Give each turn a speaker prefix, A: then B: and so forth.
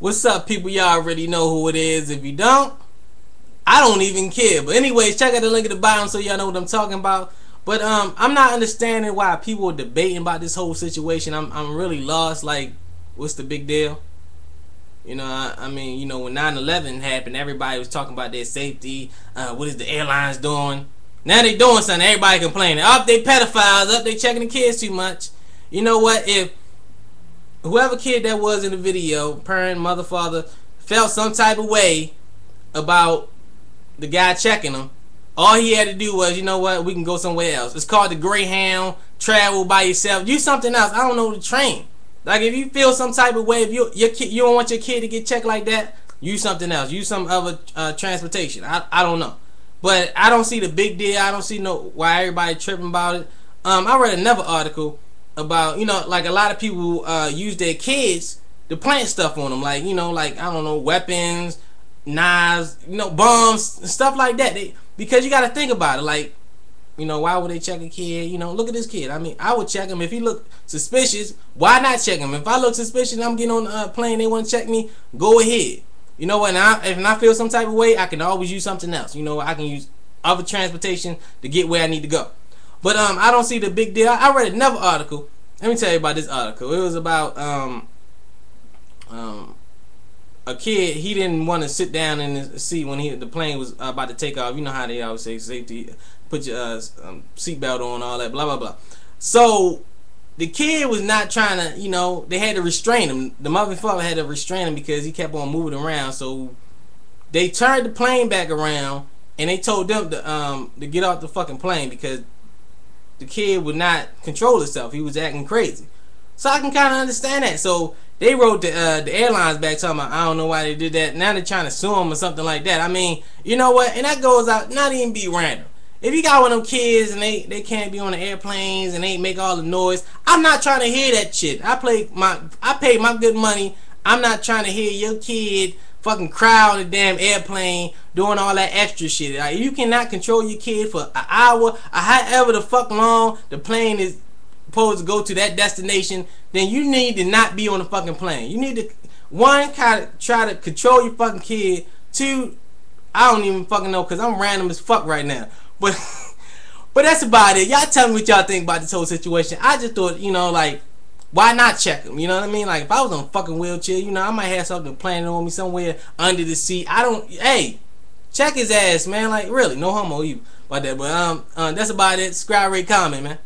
A: What's up, people? Y'all already know who it is. If you don't, I don't even care. But anyways, check out the link at the bottom so y'all know what I'm talking about. But um, I'm not understanding why people are debating about this whole situation. I'm I'm really lost. Like, what's the big deal? You know, I, I mean, you know, when 9/11 happened, everybody was talking about their safety. Uh, what is the airlines doing? Now they doing something. Everybody complaining. Up, they pedophiles. Up, they checking the kids too much. You know what? If whoever kid that was in the video, parent, mother, father, felt some type of way about the guy checking them, all he had to do was, you know what, we can go somewhere else. It's called the Greyhound. Travel by yourself. Do something else. I don't know the train. Like if you feel some type of way, if you your kid, you don't want your kid to get checked like that, use something else. Use some other uh, transportation. I I don't know, but I don't see the big deal. I don't see no why everybody tripping about it. Um, I read another article about you know like a lot of people uh, use their kids to plant stuff on them, like you know like I don't know weapons, knives, you know bombs, stuff like that. They, because you got to think about it, like you know, why would they check a kid? You know, look at this kid. I mean, I would check him if he looked suspicious. Why not check him? If I look suspicious, I'm getting on a plane. They want to check me. Go ahead. You know what? I, if I feel some type of way, I can always use something else. You know, I can use other transportation to get where I need to go. But um, I don't see the big deal. I read another article. Let me tell you about this article. It was about um, um, a kid. He didn't want to sit down in the seat when he the plane was about to take off. You know how they always say safety, put your uh, um, seatbelt on, all that, blah blah blah. So the kid was not trying to, you know, they had to restrain him. The mother and father had to restrain him because he kept on moving around. So they turned the plane back around and they told them to um to get off the fucking plane because the kid would not control himself. He was acting crazy. So I can kind of understand that. So they wrote the uh, the airlines back talking about I don't know why they did that. Now they're trying to sue him or something like that. I mean, you know what? And that goes out not even be random. If you got one of them kids and they, they can't be on the airplanes and they make all the noise, I'm not trying to hear that shit. I play my I pay my good money. I'm not trying to hear your kid fucking cry on the damn airplane doing all that extra shit. Like, you cannot control your kid for an hour however the fuck long the plane is supposed to go to that destination, then you need to not be on the fucking plane. You need to one kind of try to control your fucking kid. Two, I don't even fucking know because I'm random as fuck right now. But but that's about it. Y'all tell me what y'all think about this whole situation. I just thought, you know, like, why not check him? You know what I mean? Like, if I was on a fucking wheelchair, you know, I might have something planted on me somewhere under the seat. I don't, hey, check his ass, man. Like, really, no homo, you about that. But um, uh, that's about it. Subscribe, rate, comment, man.